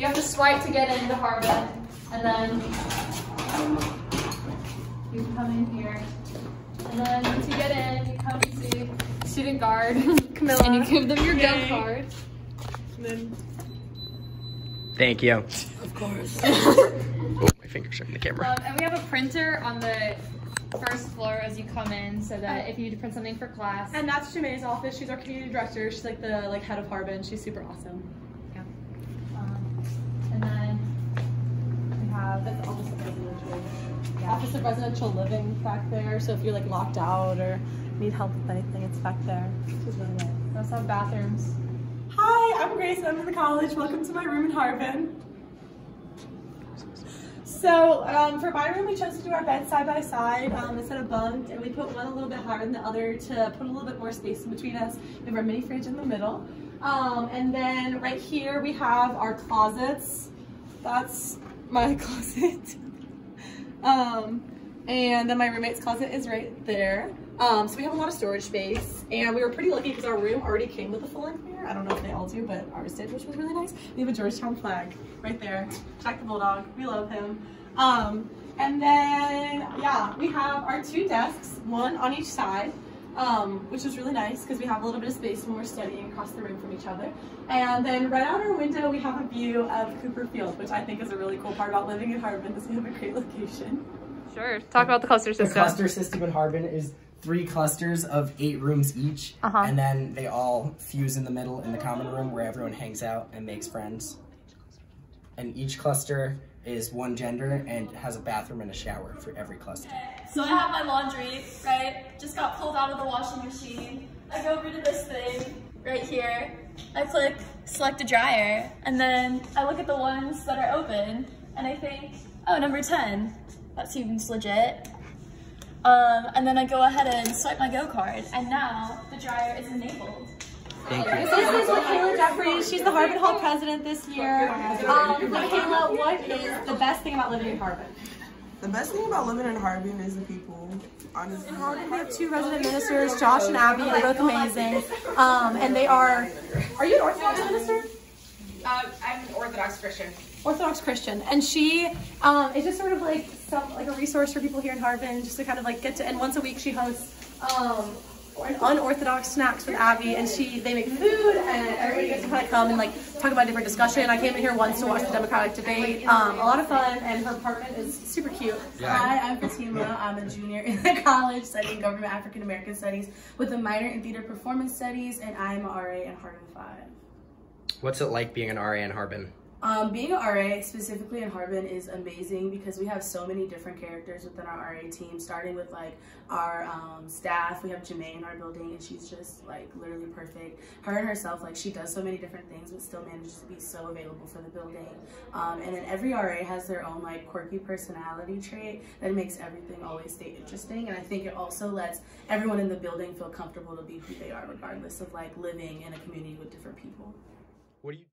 You have to swipe to get into Harbin, and then you come in here. And then once you get in, you come and see student guard, Camilla. and you give them your go Yay. card. And then Thank you. of course. Oh, my fingers are in the camera. Um, and we have a printer on the first floor as you come in, so that if you need to print something for class. And that's Jemaine's office. She's our community director. She's like the like head of Harbin. She's super awesome. Of Residential Living back there. So if you're like locked out or need help with anything, it's back there. Which is really nice. we also have bathrooms. Hi, I'm Grace. I'm in the college. Welcome to my room in Harbin. So um, for my room, we chose to do our bed side by side um, instead of bunked, and we put one a little bit higher than the other to put a little bit more space in between us. We have our mini fridge in the middle, um, and then right here we have our closets. That's my closet, um, and then my roommate's closet is right there. Um, so we have a lot of storage space, and we were pretty lucky because our room already came with a full-length mirror. I don't know if they all do, but ours did, which was really nice. We have a Georgetown flag right there. Jack the Bulldog, we love him. Um, and then, yeah, we have our two desks, one on each side, um, which is really nice because we have a little bit of space when we're studying across the room from each other. And then right out our window, we have a view of Cooper Field, which I think is a really cool part about living in Harbin is we have a great location. Sure. Talk about the cluster system. The cluster system in Harbin is three clusters of eight rooms each, Uh-huh. and then they all fuse in the middle in the common room where everyone hangs out and makes friends. And each cluster is one gender and has a bathroom and a shower for every cluster. So I have my laundry, right? Just got pulled out of the washing machine. I go over to this thing right here. I click select a dryer, and then I look at the ones that are open, and I think, oh, number 10. That seems legit. Um, and then I go ahead and swipe my go card, and now the dryer is enabled. Thank you. This is Michaela Jeffries. She's the Harbin Hall president this year. Um, Michaela, what is the best thing about living in Harbin? The best thing about living in Harbin is the people. Honestly. We have two resident ministers, Josh and Abby. They're both amazing. Um, and they are. Are you an Orthodox minister? Um, I'm an Orthodox Christian. Orthodox Christian, and she um, is just sort of like some like a resource for people here in Harbin, just to kind of like get to. And once a week, she hosts um, an unorthodox snacks with Abby, and she they make food, and everybody gets to kind of come and like talk about different discussion. I came in here once to watch the Democratic debate. Um, a lot of fun, and her apartment is super cute. Hi, I'm Fatima. I'm a junior in the college studying government African American studies with a minor in theater performance studies, and I'm an RA in Harbin 5. What's it like being an RA in Harbin? Um, being an RA, specifically in Harbin, is amazing because we have so many different characters within our RA team, starting with like our um, staff. We have Jemaine in our building, and she's just like literally perfect. Her and herself, like she does so many different things, but still manages to be so available for the building. Um, and then every RA has their own like quirky personality trait that makes everything always stay interesting. And I think it also lets everyone in the building feel comfortable to be who they are, regardless of like living in a community with different people. What do you